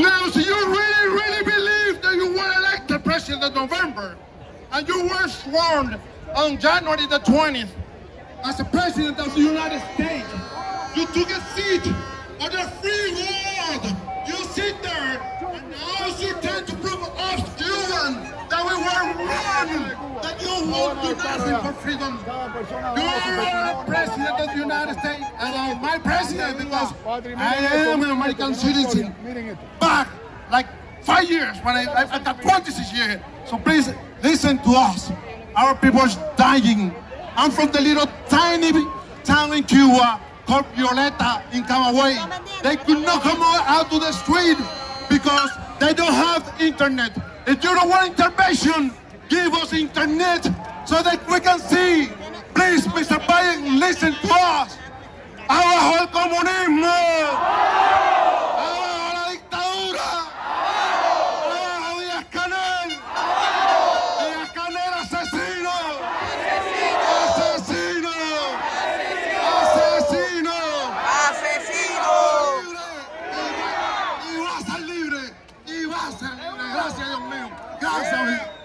Now, so you really, really believe that you were elected president in November, and you were sworn on January the 20th as the president of the United States. You took a seat that you won't for freedom. You are president of the United States, and I'm my president because I am an American citizen. Back like five years when I, I, I got 26 years. So please listen to us. Our people are dying. I'm from the little tiny town in Cuba called Violeta in Camagüey. They could not come out to the street because they don't have internet. If you don't want intervention, give us internet so that we can see. Please, Mr. Biden, listen to us. ¡Abajo el comunismo! ¡Abajo la dictadura! ¡Abajo Díaz Canel! ¡Díaz Canel asesino! ¡Asesino! ¡Asesino! ¡Asesino! Y va a ser libre. Y va a ser libre. Gracias, Dios mío. Gracias,